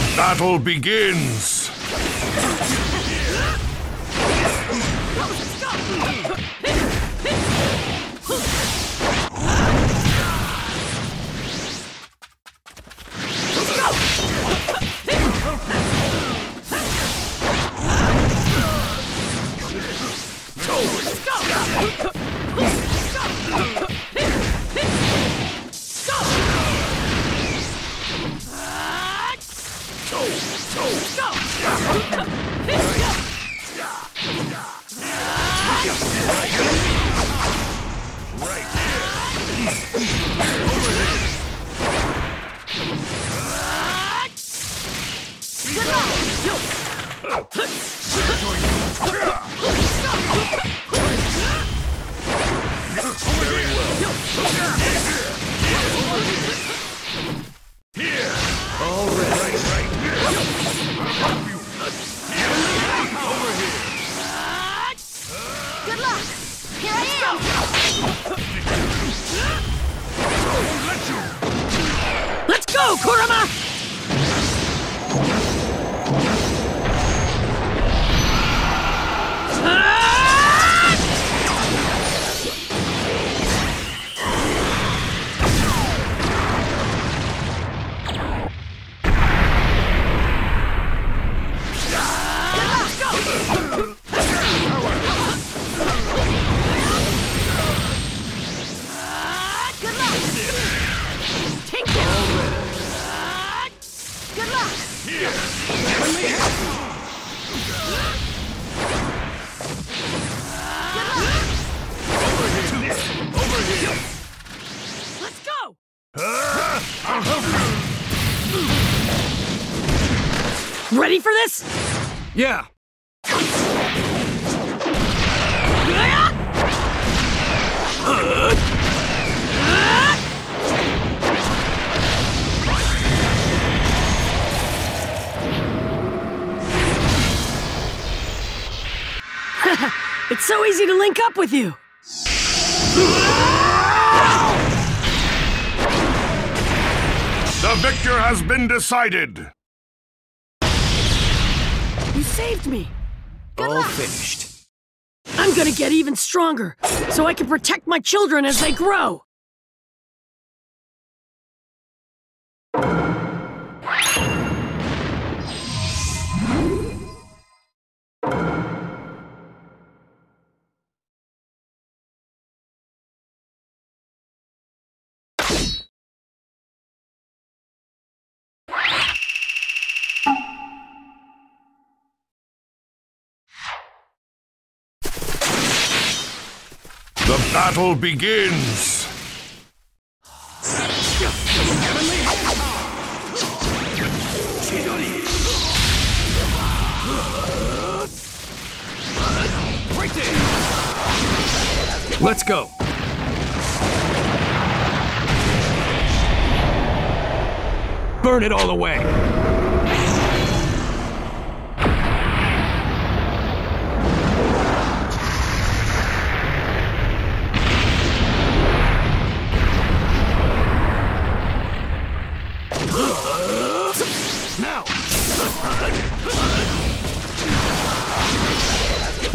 The battle begins! Let's go, Kurama! This? Yeah. It's so easy to link up with you. The victor has been decided! You saved me. All finished. I'm gonna get even stronger, so I can protect my children as they grow. The battle begins! Let's go. Burn it all away.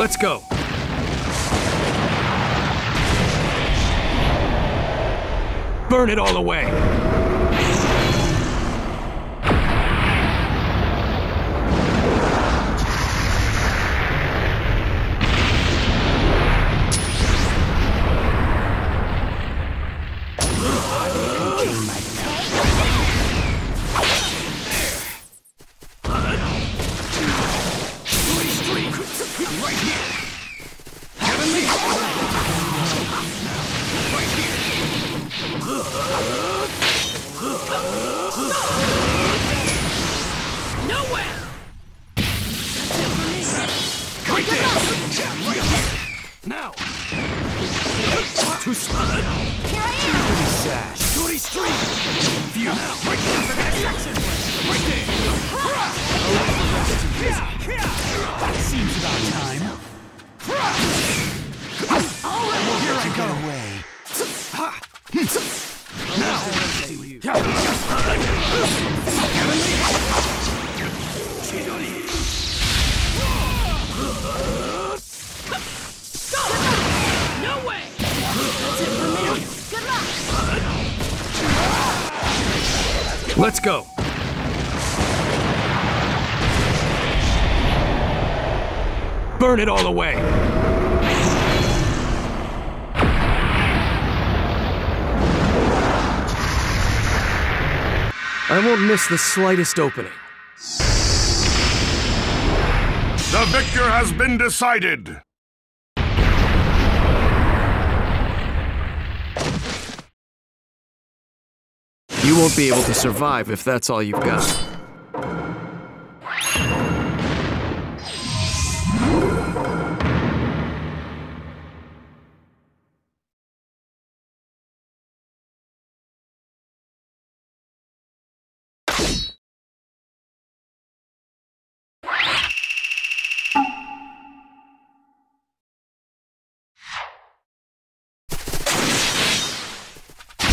Let's go. Burn it all away. Let's go. Burn it all away. I won't miss the slightest opening. The victor has been decided. You won't be able to survive if that's all you've got.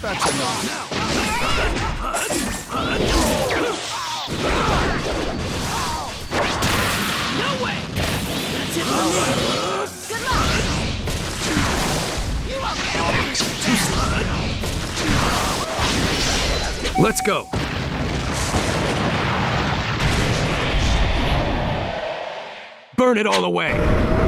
Good Let's go. Burn it all away.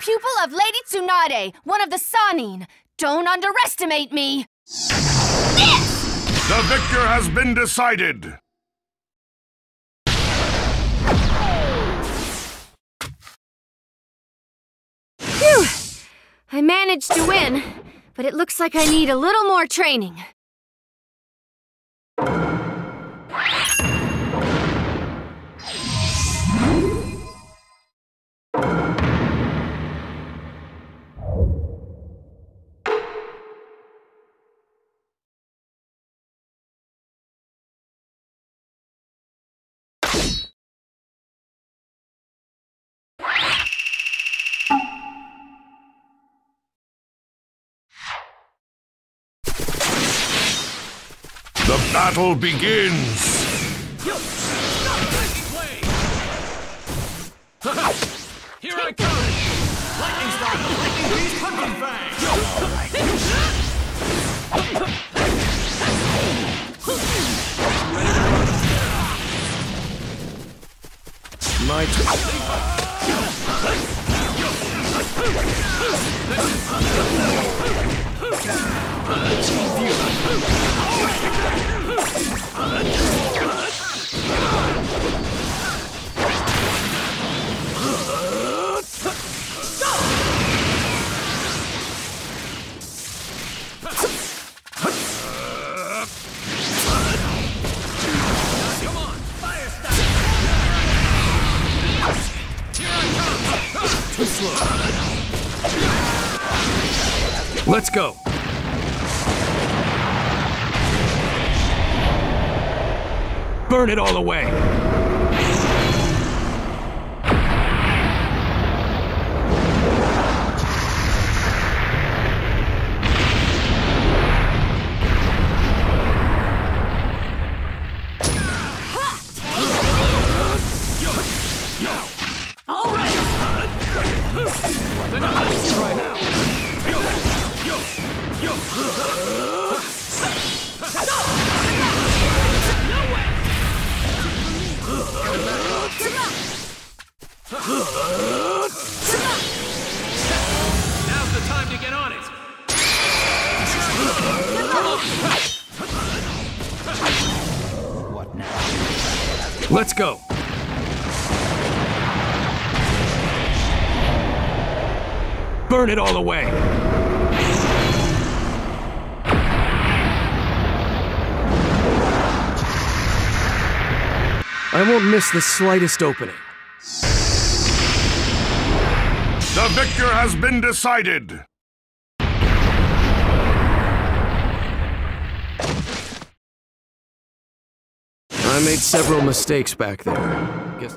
Pupil of Lady Tsunade, one of the Sannin. Don't underestimate me! This! The victor has been decided. Phew! I managed to win, but it looks like I need a little more training. The battle begins. Here I come! Lightning strike! Lightning beast hunting fang! My turn. Let's go. Burn it all away. Now's the time to get on it. What now? Let's go. Burn it all away. I won't miss the slightest opening. The victor has been decided. I made several mistakes back there. Guess.